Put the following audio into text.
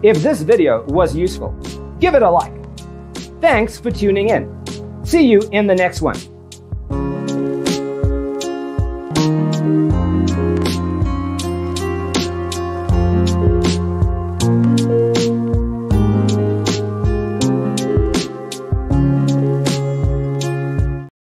If this video was useful, give it a like. Thanks for tuning in. See you in the next one.